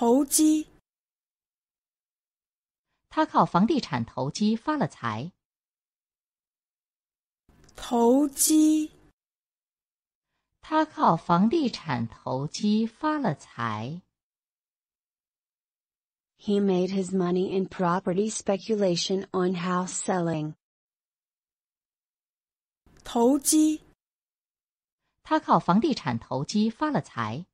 投机他靠房地产投机发了财投机他靠房地产投机发了财 he made his money in property speculation on house selling 投机他靠房地产投机发了财